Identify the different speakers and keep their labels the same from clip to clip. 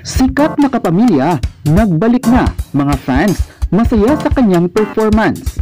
Speaker 1: Sikat na kapamilya, nagbalik na mga fans, masaya sa kanyang performance.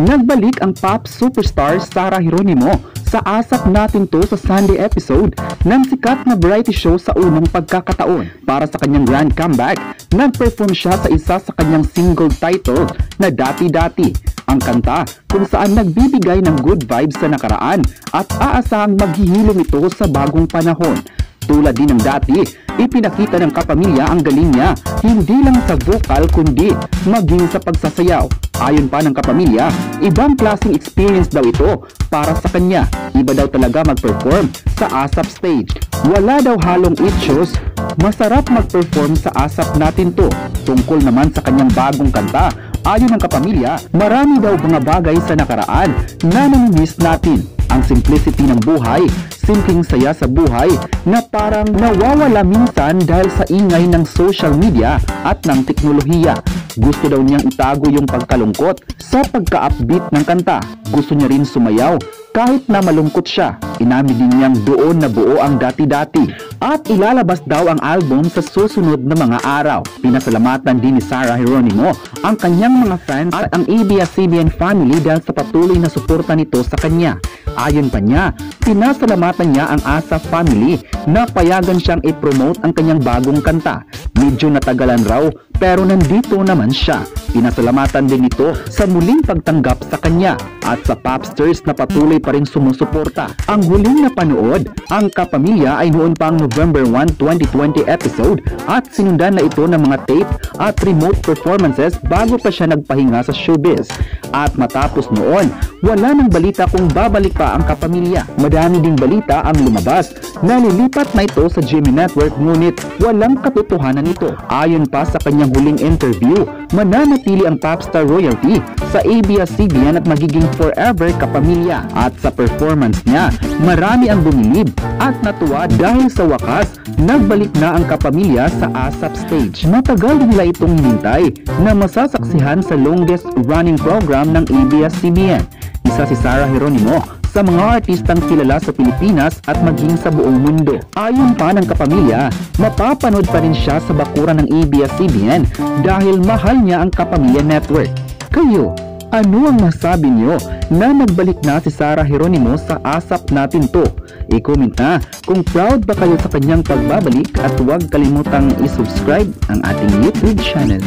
Speaker 1: Nagbalik ang pop superstar Sarah Geronimo sa asap natin to sa Sunday episode ng sikat na variety show sa unang pagkakataon. Para sa kanyang grand comeback, nag-perform siya sa isa sa kanyang single title na Dati Dati. Ang kanta kung saan nagbibigay ng good vibes sa nakaraan at aasahang maghihilom ito sa bagong panahon. Tulad din ng dati, ipinakita ng kapamilya ang galing niya hindi lang sa vocal kundi maging sa pagsasayaw. Ayon pa ng kapamilya, ibang klaseng experience daw ito para sa kanya. Iba daw talaga mag-perform sa ASAP stage. Wala daw halong issues, masarap mag-perform sa ASAP natin to. Tungkol naman sa kanyang bagong kanta, ayon ng kapamilya, marami daw mga bagay sa nakaraan na namimiss natin. Ang simplicity ng buhay, simpleng saya sa buhay na parang nawawala minsan dahil sa ingay ng social media at ng teknolohiya. Gusto daw niyang itago yung pagkalungkot sa pagka-upbeat ng kanta. Gusto niya rin sumayaw kahit na malungkot siya. Inamin din niyang doon na buo ang dati-dati at ilalabas daw ang album sa susunod na mga araw. Pinasalamatan din ni Sarah Geronimo ang kanyang mga fans at ang ABS-CBN family dahil sa patuloy na suporta nito sa kanya. Ayon pa niya, pinasalamatan niya ang Asa family na payagan siyang i-promote ang kanyang bagong kanta. Medyo natagalan raw pero nandito naman siya. Pinasalamatan din ito sa muling pagtanggap sa kanya at sa popsters na patuloy pa rin sumusuporta. Ang huling napanood, ang kapamilya ay noon pang November 1, 2020 episode at sinundan na ito ng mga tape at remote performances bago pa siya nagpahinga sa showbiz. At matapos noon, wala nang balita kung babalik pa ang kapamilya. Madami ding balita ang lumabas na lilipat na ito sa Jimmy Network ngunit walang katotohanan ito. Ayon pa sa kanyang huling interview, mananatili ang popstar royalty sa ABS-CBN at magiging forever kapamilya. At sa performance niya, marami ang bumilib at natuwa dahil sa wakas, nagbalik na ang kapamilya sa ASAP stage. Matagal nila itong hinintay na masasaksihan sa longest running program ng ABS-CBN. Isa si Sarah Geronimo sa mga artistang kilala sa Pilipinas at maging sa buong mundo. Ayon pa ng kapamilya, mapapanood pa rin siya sa bakuran ng ABS-CBN dahil mahal niya ang Kapamilya Network. Kayo, ano ang masabi niyo na nagbalik na si Sarah Geronimo sa ASAP natin to? I-comment na kung proud ba kayo sa kanyang pagbabalik at huwag kalimutang i-subscribe ang ating YouTube channel.